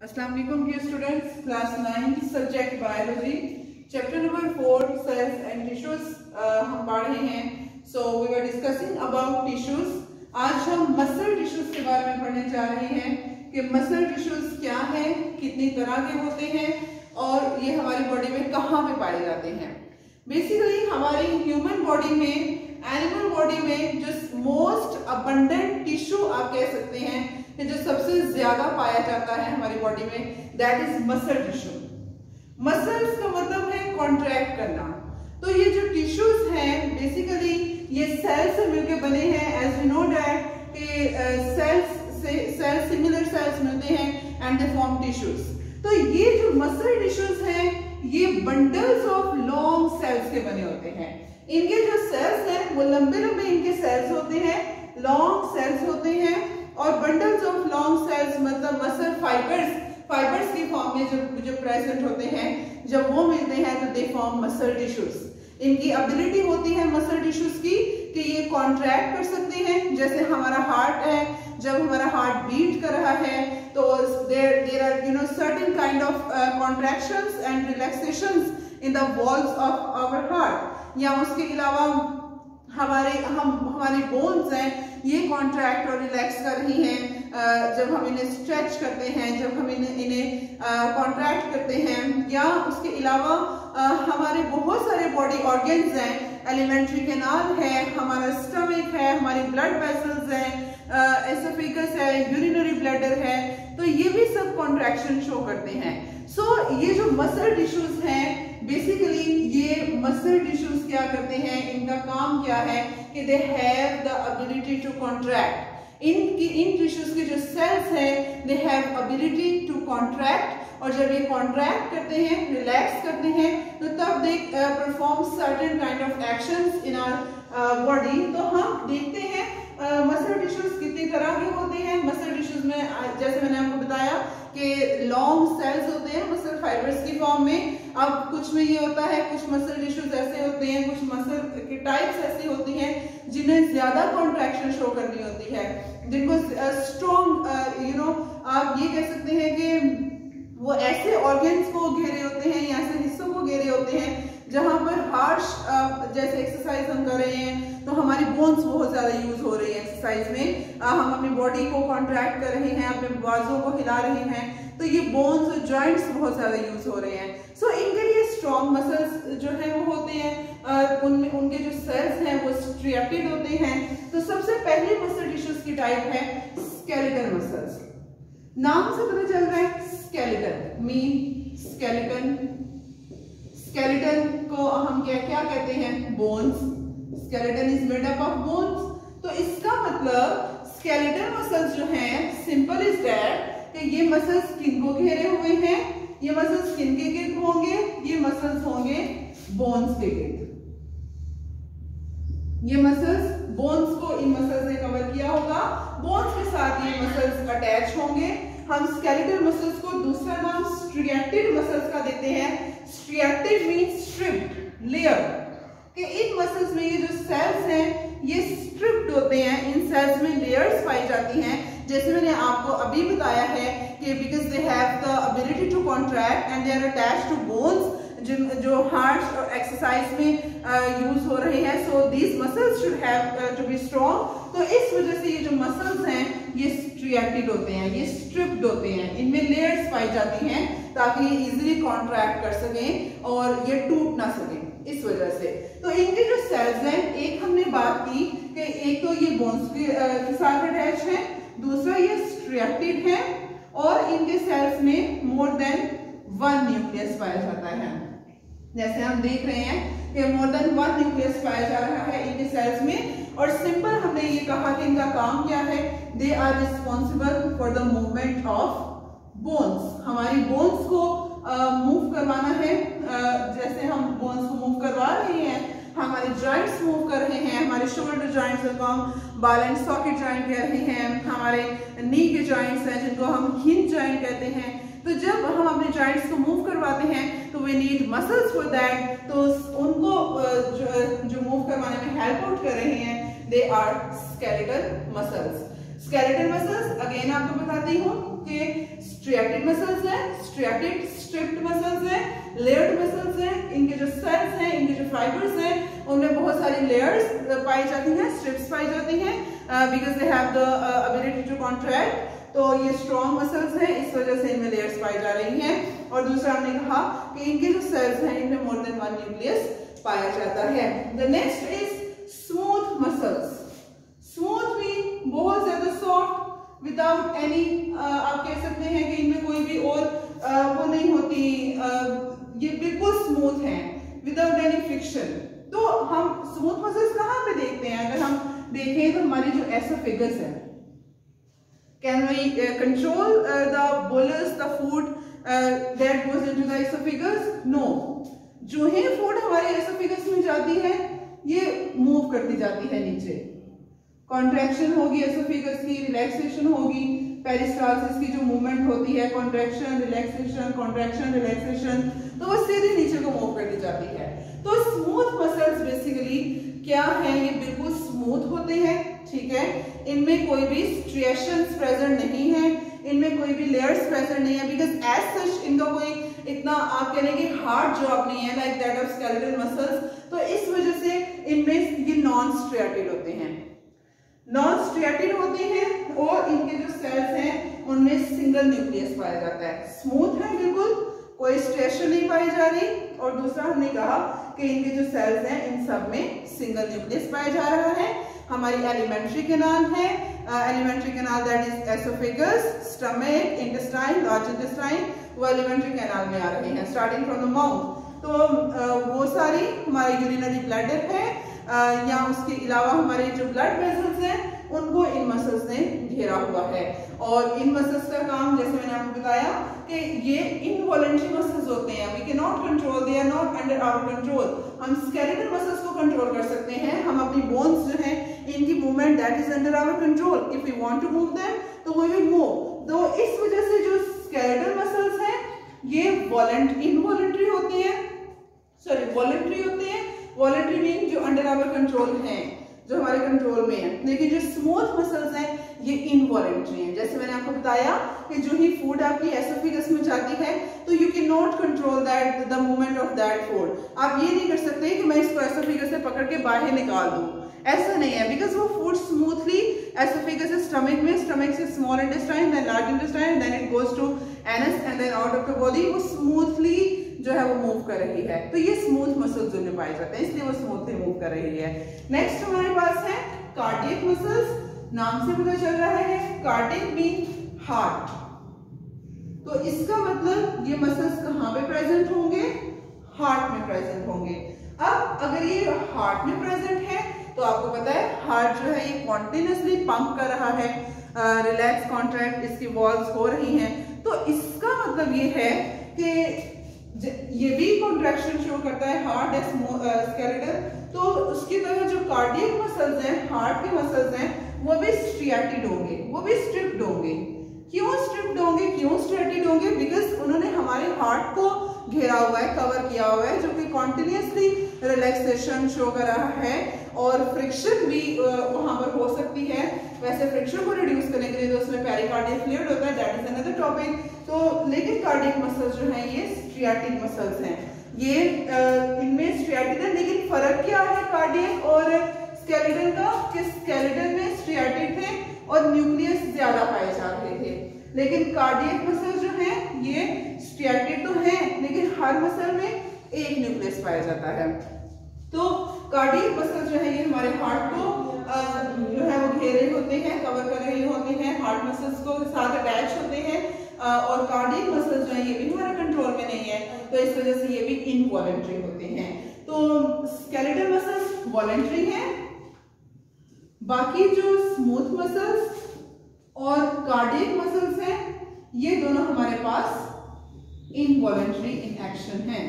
अस्सलाम वालेकुम dear students class nine subject biology chapter number four cells and tissues हम पढ़ रहे हैं. So we were discussing about tissues आज हम मसल टिश्यूज के बारे में पढ़ने जा रहे हैं कि मसल टिश्यूज क्या है, कितनी तरह के होते हैं, और ये हमारी बॉडी में कहाँ पे पाए जाते हैं. बेसिकली हमारी ह्यूमन बॉडी में एनिमल बॉडी में जो मोस्ट अबंडेंट टिश्यू आप कह सकते हैं कि जो सबसे ज़्यादा पाया जाता है हमारी बॉडी में that is muscle tissue muscles का मतलब है कॉन्ट्रैक्ट करना. तो ये जो टिश्यूज हैं बेसिकली ये सेल से मिलकर बने हैं एज यू नो डैट कि सेल्स से सेल सिमिलर सेल्स मिलते हैं एंड दे फॉर्म टिश्यूज तो ये जो मसल टिश्यूज हैं, ये बंडल्स ऑफ़ लॉन्ग सेल्स के बने होते हैं. इनके जो सेल्स हैं, वो लंबे लंबे इनके सेल्स होते हैं लॉन्ग सेल्स होते हैं और बंडल्स ऑफ़ लॉन्ग सेल्स मतलब मसल फाइबर्स फाइबर्स की फॉर्म में जो जो प्रेजेंट होते हैं, जब वो मिलते हैं तो दे फॉर्म मसल टिश्यूज इनकी एबिलिटी होती है मसल टिश्यूज की, कि ये कॉन्ट्रैक्ट कर सकते हैं। जैसे हमारा हार्ट है, जब हमारा हार्ट बीट कर रहा है तो there there are you know certain kind of contractions and relaxations in the walls of our heart या उसके अलावा हमारे, हम, हमारी बोन्स हैं, ये कॉन्ट्रैक्ट और रिलैक्स कर रही हैं जब हम इन्हें स्ट्रेच करते हैं, जब हम इन्हें इन्हें कॉन्ट्रैक्ट करते हैं, या उसके अलावा हमारे बहुत सारे बॉडी ऑर्गेन्स हैं एलिमेंट्री केनाल है, हमारा स्टमक है, हमारी ब्लड वेसल्स हैं एसोफिकस है यूरिनरी ब्लडर है तो ये भी सब कॉन्ट्रैक्शन शो करते हैं। सो so, ये जो मसल टिश्यूज हैं बेसिकली ये मसल टिश्यूज क्या करते हैं? इनका काम क्या है? कि they have the ability to contract इनकी इन टिश्यूज के जो सेल्स हैं they have ability to contract और जब ये कॉन्ट्रैक्ट करते हैं रिलैक्स करते हैं तो तब they perform certain kind of actions in our body तो हम देखते हैं मसल टिश्यूज कितनी तरह के होते हैं? मसल टिश्यूज में जैसे मैंने आपको बताया कि लॉन्ग सेल्स होते हैं मसल फाइबर्स की फॉर्म में। अब कुछ में ये होता है, कुछ मसल टिश्यूज ऐसे होते हैं, कुछ मसल के टाइप्स ऐसी होती हैं जिन्हें ज़्यादा कॉन्ट्रैक्शन शो करनी होती है। जिनको स्ट्रॉन्ग यू नो आप ये कह सकते हैं कि वो ऐसे ऑर्गेन्स को घेरे होते हैं या ऐसे हिस्सों को घेरे होते हैं जहाँ पर हार्श जैसे एक्सरसाइज हम कर रहे हैं तो हमारी बोन्स बहुत ज़्यादा यूज़ हो रही है एक्सरसाइज में। हम अपनी बॉडी को कॉन्ट्रैक्ट कर रहे हैं अपने बाजों को हिला रहे हैं तो ये बोन्स और जॉइंट्स बहुत ज़्यादा यूज़ हो रहे हैं। सो so, इनके लिए स्ट्रॉन्ग मसल्स जो है वो होते हैं उनमें उनके जो सेल्स हैं वो स्ट्रिएटेड होते हैं। तो सबसे पहले मसल टिश्यूज की टाइप है स्केलेटल मसल्स नाम से पता चल रहा है स्केलेटन मीन स्केलेटन स्केलेटन को हम क्या क्या कहते हैं? Bones skeleton is made up of bones तो इसका मतलब स्केलेटन मसल्स जो हैं सिंपल इज़ दैट कि ये मसल्स किन को घेरे हुए हैं, ये मसल्स किन के गिर्द होंगे, ये मसल्स होंगे बोन्स के गिर्द. ये मसल्स बोन्स को इन मसल्स ने कवर किया होगा. बोन्स के साथ ये मसल्स अटैच होंगे. हम स्केलेटल मसल्स को दूसरा नाम स्ट्रिएटेड मसल्स का देते हैं. स्ट्रिएटेड मींस स्ट्रिप्ड लेयर कि इन मसल्स में ये जो सेल्स हैं, ये स्ट्रिप्ड होते हैं. इन सेल्स में लेयर्स पाई जाती हैं. जैसे मैंने आपको अभी बताया है कि because they have the ability to contract and they are attach to bones जिन, जो और एक्सरसाइज में यूज़ हो रहे हैं so these muscles should have to be strong तो इस वजह से ये जो मसल्स हैं, ये स्ट्रिएटेड होते हैं, ये स्ट्रिप्ड होते हैं। इनमें लेयर्स पाई जाती हैं ताकि ये इजिली कॉन्ट्रैक्ट कर सकें और ये टूट ना सकें इस वजह से। तो इनके जो सेल्स हैं, एक हमने बात की कि एक तो ये बोन्स के साथ अटैच है, दूसरा ये स्ट्रिएटेड है और इनके सेल्स में मोर देन वन न्यूक्लियस पाया जाता है। जैसे हम देख रहे हैं कि मोर देन वन न्यूक्लियस पाया जा रहा है इनके सेल्स में और सिंपल हमने ये कहा कि इनका काम क्या है? They are responsible for the movement of bones हमारी बोन्स को मूव uh, करवाना है। uh, जैसे हम बोन्स को मूव करवा रहे हैं हमारे जॉइंट्स मूव कर रहे हैं हमारे शोल्डर जॉइंट्स जिनको हम बाल एंड सॉकेट जॉइंट कह रहे हैं हमारे नी के जॉइंट्स हैं जिनको हम हिंज जॉइंट कहते हैं। तो जब हम अपने जॉइंट्स को मूव करवाते हैं तो we need muscles for that तो उनको जो, मूव करवाने में हेल्प आउट कर रहे हैं they are skeletal muscles skeletal muscles again आपको बताती हूँ कि स्ट्रिएटेड मसल्स हैं स्ट्रिएटेड स्ट्रिप्ड मसल्स हैं लेयर्ड मसल्स हैं इनके जो सेल्स हैं इनके जो फाइबर्स हैं उनमें बहुत सारी लेयर्स पाई जाती हैं स्ट्रिप्स पाई जाती हैं because they have the ability to contract तो ये स्ट्रॉन्ग मसल्स हैं इस वजह से इनमें लेयर्स पाई जा रही हैं। और दूसरा हमने कहा कि इनके जो सेल्स हैं इनमें मोर देन वन न्यूक्लियस पाया जाता है। The next is smooth muscles smooth भी बहुत ज़्यादा सॉफ्ट विदाउट एनी आप कह सकते हैं कि इनमें कोई भी और uh, वो नहीं होती uh, ये बिल्कुल स्मूथ है विदाउट एनी फ्रिक्शन तो हम स्मूथ मसल्स कहाँ पे देखते हैं? अगर हम देखें तो हमारी जो एसोफिगस है can we control the bolus the food that goes into the oesophagus no जो ही फ़ूड हमारे एसोफिगस में जाती है, ये मूव करती जाती है नीचे। कॉन्ट्रेक्शन होगी एसोफिगस की रिलैक्सेशन होगी। पेरिस्टालसिस की जो मूवमेंट होती है कॉन्ट्रेक्शन रिलैक्सेशन कॉन्ट्रेक्शन रिलैक्सेशन तो वो सीधे नीचे को मूव करती जाती है। तो स्मूथ मसल्स बेसिकली क्या है? ये बिल्कुल स्मूथ होते हैं। ठीक है? इनमें कोई भी स्ट्रिएशन प्रेजेंट नहीं है, इनमें कोई भी लेयर्स प्रेजेंट नहीं है बिकॉज़ एज सच इनका कोई इतना, आप कह रहे हैं कि हार्ड जॉब नहीं है like that of skeletal muscles तो इस वजह से इनमें ये नॉन स्ट्रिएटेड होते हैं। नॉन स्ट्रिएटेड होते हैं और इनके जो सेल्स हैं, उनमें सिंगल न्यूक्लियस पाया जाता है। स्मूथ है बिल्कुल, कोई स्ट्रेशन नहीं पाई जा रही, और दूसरा हमने कहा कि इनके जो सेल्स हैं, इन सब में सिंगल न्यूक्लियस पाया जा रहा है। हमारी एलिमेंट्री केनाल है। Alimentary canal that is oesophagus stomach intestine large intestine वो एलिमेंट्री केनाल में आ रहे हैं स्टार्टिंग फ्रॉम द माउथ तो वो सारी हमारे यूरिनरी ब्लैडर है। या उसके अलावा हमारे जो ब्लड वेसल्स हैं, उनको इन मसल्स ने घेरा हुआ है। और इन मसल्स का काम, जैसे मैंने आपको बताया, कि ये इनवॉलेंट्री मसल्स होते हैं। We can not control they are not under our control हम स्केलेटल मसल्स को कंट्रोल कर सकते हैं। हम अपनी बोन्स जो हैं इनकी movement that is under our control if you want to move them तो वी विल मूव तो इस वजह से जो स्केलेटल मसल्स हैं, ये वॉलेंट इनवॉलेंट्री होते हैं. सॉरी वॉलेंट्री होते हैं. वॉलेंट्री मीन जो अंडर आवर कंट्रोल है, जो हमारे कंट्रोल में है. लेकिन जो स्मूथ मसल्स हैं, ये इनवॉलेंट्री हैं. जैसे मैंने आपको बताया कि जो ही फ़ूड आपकी एसोफिगस में जाती है तो you can not control that the movement of that food आप ये नहीं कर सकते कि मैं इसको एसोफिगस से पकड़ के बाहर निकाल दूँ. ऐसा नहीं है बिकॉज़ वो फ़ूड स्मूथली एसोफिगस स्टमक में स्टमक से small intestine then large intestine then it goes to anus and then out of the body वो स्मूथली जो है वो मूव कर रही है। तो ये स्मूथ मसल्स जो पाए जाते हैं, इसलिए वो स्मूथली मूव कर रही है। नेक्स्ट हमारे पास है कार्डियक मसल्स नाम से पता चल रहा है कार्डियक मीन हार्ट तो इसका मतलब ये मसल्स कहाँ पे प्रेजेंट होंगे? हार्ट में प्रेजेंट होंगे। अब अगर ये हार्ट में प्रेजेंट है तो आपको पता है, हार्ट जो है ये कॉन्टिन्यूसली पंप कर रहा है रिलैक्स कॉन्ट्रैक्ट इसकी वॉल्स हो रही हैं। तो इसका मतलब ये है कि ये भी कॉन्ट्रैक्शन शो करता है हार्ट स्केलेटल तो उसकी तरह जो कार्डियक मसल्स हैं, हार्ट के मसल्स हैं, वो भी स्ट्रिएटेड होंगे, वो भी स्ट्रिप्ड होंगे। क्यों स्ट्रिप्ड होंगे, क्यों स्ट्रेटेड होंगे? बिकॉज़ उन्होंने हमारे हार्ट को घेरा हुआ है कवर किया हुआ है जो कि कॉन्टिन्यूसली रिलैक्सेशन शो कर रहा है और फ्रिक्शन भी वहाँ पर हो सकती है। वैसे फ्रिक्शन को रिड्यूस करने के लिए तो उसमें पेरिकार्डियल फ्लूइड होता है दैट इज़ अनदर टॉपिक तो लेकिन कार्डियक मसल्स जो है, ये स्ट्रियाटिक मसल्स हैं। ये इनमें स्ट्रियाटिक है, लेकिन फ़र्क क्या है कार्डियक और स्केलेटन का? कि स्केलेटन में स्ट्रियाटिक थे और न्यूक्लियस ज़्यादा पाए जा रहे थे। लेकिन कार्डियक मसल जो है, ये स्ट्रियाटिक तो है, लेकिन हर मसल में एक न्यूक्लियस पाया जाता है। तो कार्डियक मसल जो है ये हमारे हार्ट को जो है वो घेरे होते हैं कवर कर रहे होते हैं हार्ट मसल्स को साथ अटैच होते हैं और कार्डियक मसल्स जो है ये भी हमारे कंट्रोल में नहीं है तो इस वजह से ये भी इनवॉलेंट्री होते हैं। तो स्केलेटल मसल्स वॉलेंट्री हैं, बाकी जो स्मूथ मसल्स और कार्डियक ये दोनों हमारे पास इनवॉलेंट्री इन एक्शन है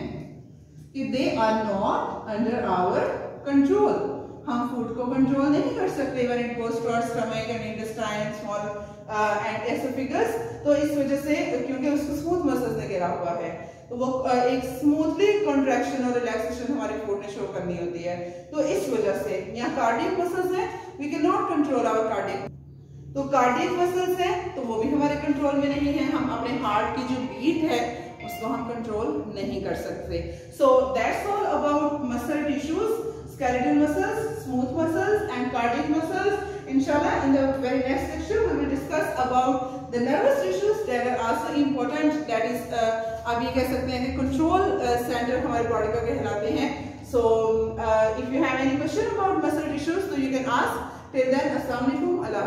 कि they are not under our control हम फ़ूड को कंट्रोल नहीं कर सकते when it stomach and intestine small and esophagus तो इस वजह से क्योंकि उसको स्मूथ मसल्स ने घेरा हुआ है तो वो uh, एक स्मूथली कॉन्ट्रैक्शन और रिलैक्सेशन हमारे फ़ूड ने शो करनी होती है। तो इस वजह से यहाँ कार्डिक मसल्स है we can not control our cardiac तो कार्डियक मसल्स है तो वो भी हमारे कंट्रोल में नहीं है। हम अपने हार्ट की जो बीट है, उसको हम कंट्रोल नहीं कर सकते। So that's all about muscle tissues skeletal muscles smooth muscles and cardiac muscles इंशाल्लाह in the very next section we will discuss about the nervous tissues that are also important that is आप ये कह सकते हैं control centre uh, हमारे body का कहलाते हैं। So if you have any question about muscle tissues तो you can ask till then अस्सलाम वालेकुम अल्लाह